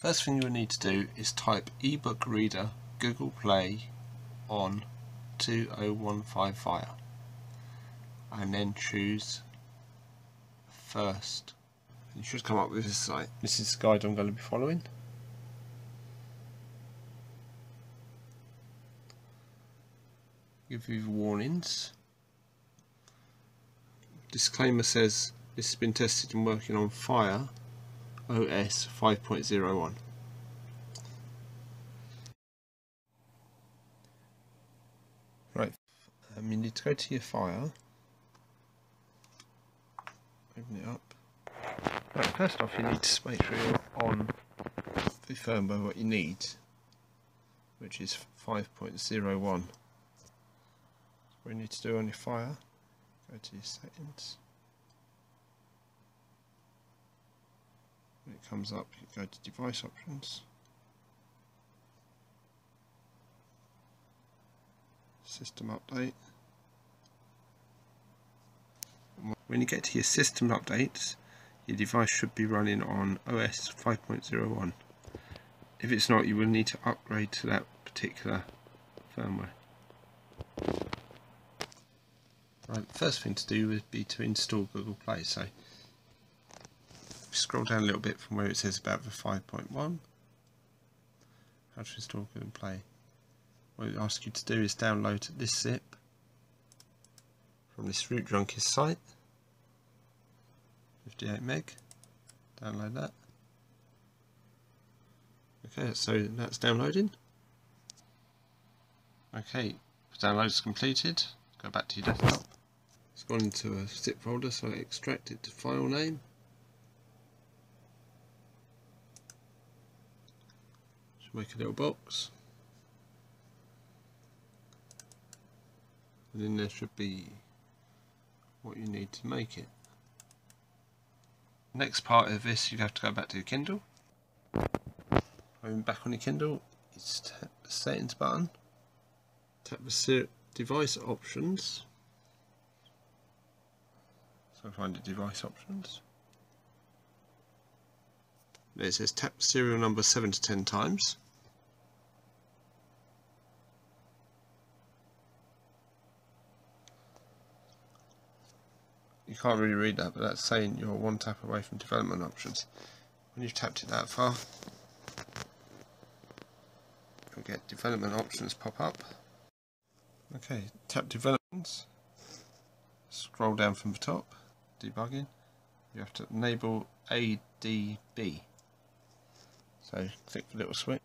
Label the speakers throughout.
Speaker 1: First thing you'll need to do is type ebook reader Google Play on 2015 Fire and then choose first. You should come up with this site. This is the guide I'm going to be following. Give you warnings. Disclaimer says this has been tested and working on Fire OS 5.01. Right, um, you need to go to your file, open it up. Right, first off you need to make sure you're on the firmware what you need, which is 5.01. What you need to do on your Fire, go to your settings. When it comes up, you go to device options. System update. When you get to your system updates, your device should be running on OS 5.01. If it's not, you will need to upgrade to that particular firmware. Right, first thing to do would be to install Google Play. So scroll down a little bit from where it says about the 5.1 how to install Google Play? What it asks you to do is download this zip from this Root Junkies site. 58 meg. Download that. Okay so that's downloading. Okay download is completed. Go back to your desktop. It's gone into a zip folder so I extract it to file name make a little box. And then there should be what you need to make it. Next part of this you have to go back to your Kindle. Going back on your Kindle it's tap the settings button. Tap the device options. So find the device options it says tap serial number 7 to 10 times. You can't really read that, but that's saying you're one tap away from development options. When you've tapped it that far, you'll get development options pop up. Okay, tap developments, scroll down from the top, debugging. You have to enable ADB. So click the little switch.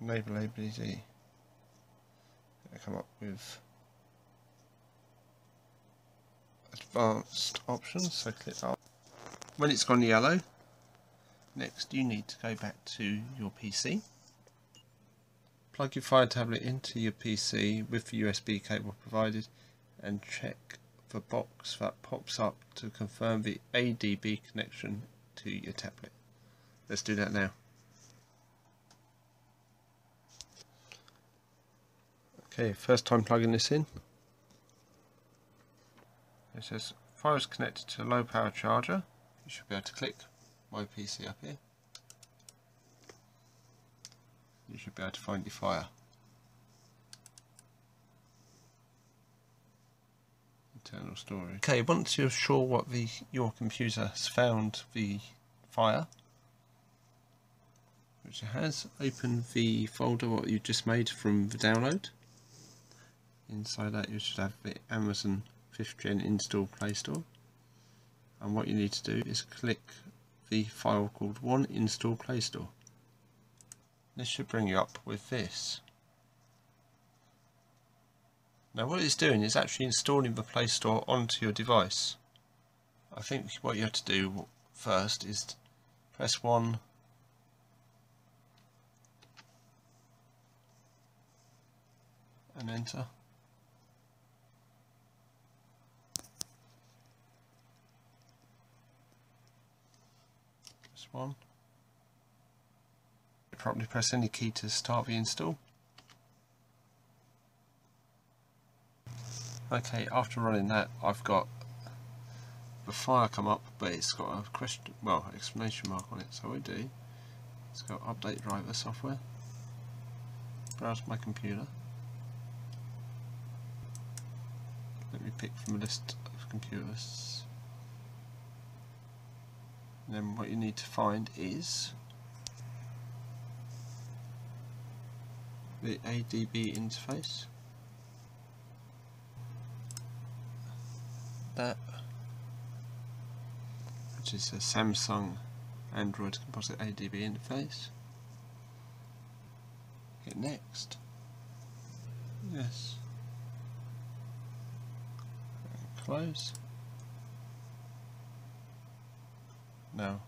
Speaker 1: Enable ABD. It'll come up with advanced options, so click that. When it's gone yellow, next you need to go back to your PC. Plug your Fire tablet into your PC with the USB cable provided and check the box that pops up to confirm the ADB connection to your tablet. Let's do that now. Okay, first time plugging this in. It says fire is connected to a low power charger. You should be able to click my PC up here. You should be able to find your fire. Internal storage. Okay, once you're sure what the your computer has found the fire, which has. Open the folder what you just made from the download. Inside that you should have the Amazon 5th Gen install Play Store. And what you need to do is click the file called one install Play Store. This should bring you up with this. Now what it's doing is actually installing the Play Store onto your device. I think what you have to do first is press 1 and enter. This one. Properly press any key to start the install. Okay, after running that, I've got the file come up, but it's got a question, well, exclamation mark on it. So we do, let's go update driver software, browse my computer. Pick from a list of computers. Then what you need to find is the ADB interface. That which is a Samsung Android Composite ADB interface. Hit next. Yes. And close. Now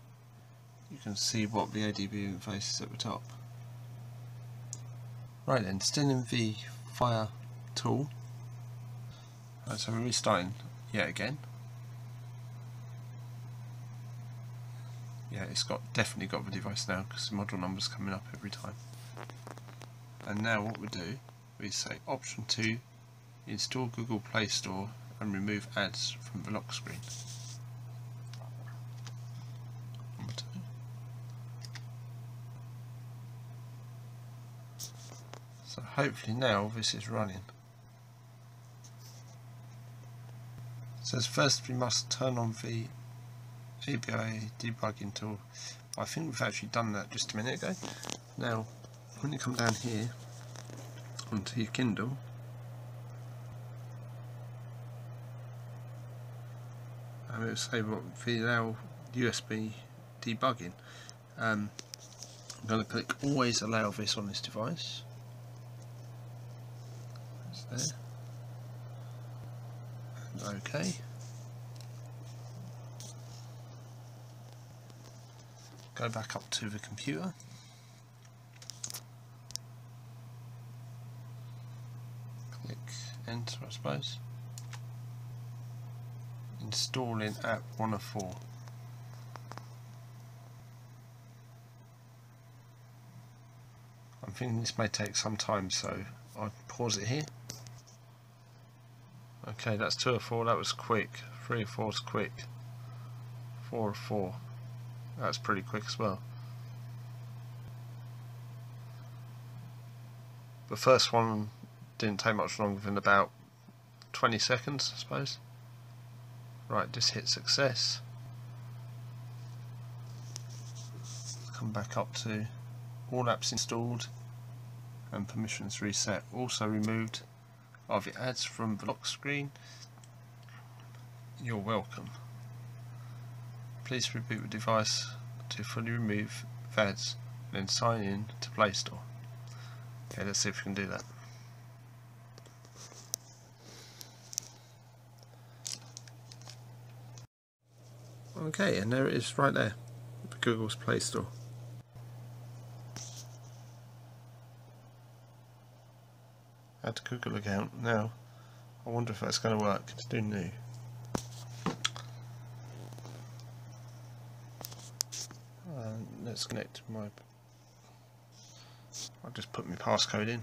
Speaker 1: you can see what the ADB interface is at the top. Right then, still in the fire tool. Right, so we're restarting yet again. yeah, it's got definitely got the device now because the model number's coming up every time. And now what we do, we say option 2, install Google Play Store and remove ads from the lock screen. So hopefully now this is running. It says first we must turn on the ADB debugging tool. I think we've actually done that just a minute ago. Now, when you come down here onto your Kindle, and it say what we USB debugging. Um, I'm going to click always allow this on this device. That's there. And OK. go back up to the computer click enter I suppose installing app 104 I'm thinking this may take some time so I'll pause it here. Okay that's 2 or 4 that was quick. 3 or 4 is quick. 4 or 4 that's pretty quick as well. The first one didn't take much longer than about 20 seconds, I suppose. Right, just hit success. Come back up to all apps installed and permissions reset. Also removed are the ads from the lock screen. You're welcome. Please reboot the device to fully remove ads and then sign in to Play Store. Okay, let's see if we can do that. Okay, and there it is right there, Google's Play Store. Add Google account. Now, I wonder if that's going to work. Let's do new. Uh, let's connect my I'll just put my passcode in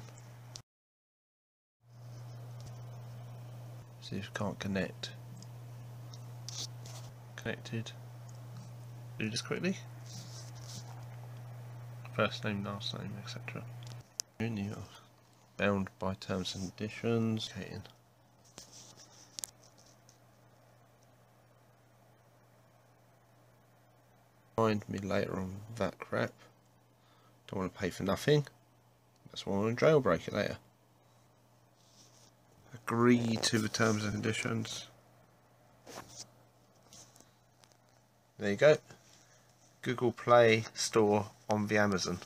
Speaker 1: see if I can't connect connected do this quickly first name last name etc you're bound by terms and conditions okay Find me later on that crap. Don't want to pay for nothing. That's why I want to jailbreak it later. Agree to the terms and conditions. There you go. Google Play Store on the Amazon.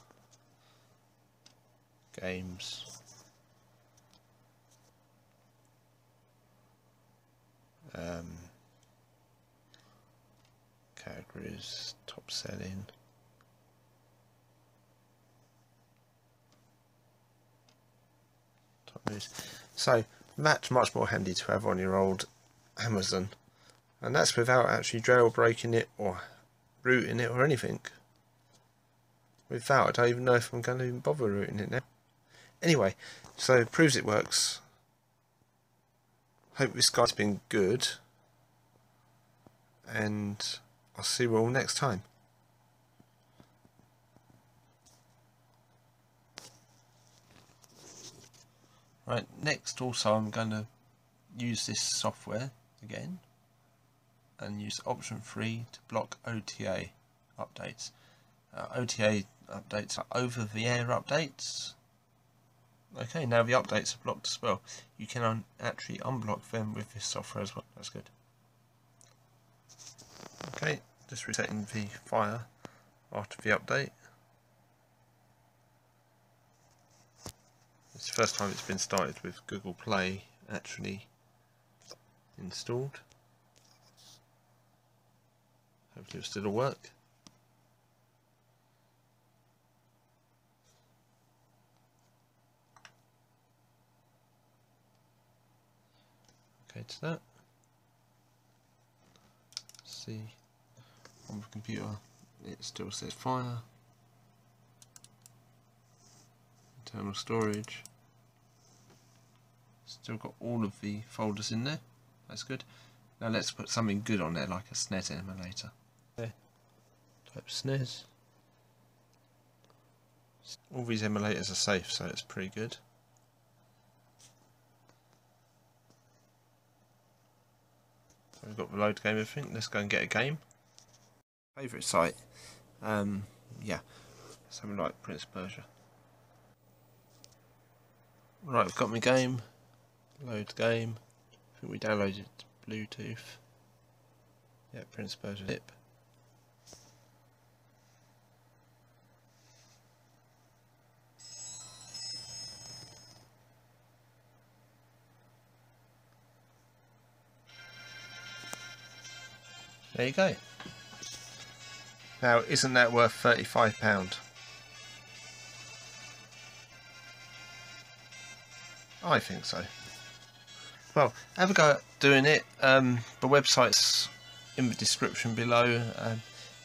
Speaker 1: Games. Um, categories, top selling. Top news. So that's much more handy to have on your old Amazon. And that's without actually jailbreaking it or rooting it or anything. Without, I don't even know if I'm going to even bother rooting it now. Anyway, so proves it works. Hope this guy's been good and I'll see you all next time. Right, next also I'm going to use this software again and use option 3 to block OTA updates. Uh, OTA updates are over the air updates. Okay, now the updates are blocked as well. You can un actually unblock them with this software as well. That's good. Okay, just resetting the fire after the update. It's the first time it's been started with Google Play actually installed. Hopefully it'll still work. Okay to that. see on the computer it still says fire. Internal storage. Still got all of the folders in there. That's good. Now let's put something good on there like a SNES emulator. Okay. Type SNES. All these emulators are safe so it's pretty good. So we've got the load game everything. Let's go and get a game. Favourite site? Um, yeah, something like Prince Persia. Right, I've got my game. Load game. I think we downloaded Bluetooth. Yeah, Prince Persia Zip. There you go. Now, isn't that worth £35? I think so. Well, have a go at doing it. Um, the website's in the description below. Um,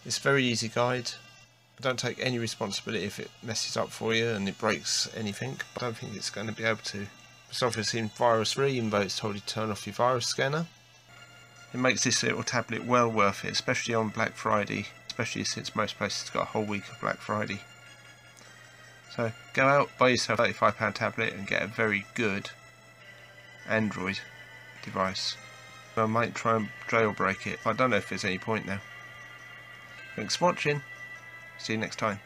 Speaker 1: it's a very easy guide. I don't take any responsibility if it messes up for you and it breaks anything. I don't think it's going to be able to. The software seems virus free, even though it's told you to turn off your virus scanner. It makes this little tablet well worth it, especially on Black Friday, especially since most places got a whole week of Black Friday. So go out, buy yourself a £35 tablet and get a very good Android device. I might try and jailbreak it. I don't know if there's any point now. Thanks for watching. See you next time.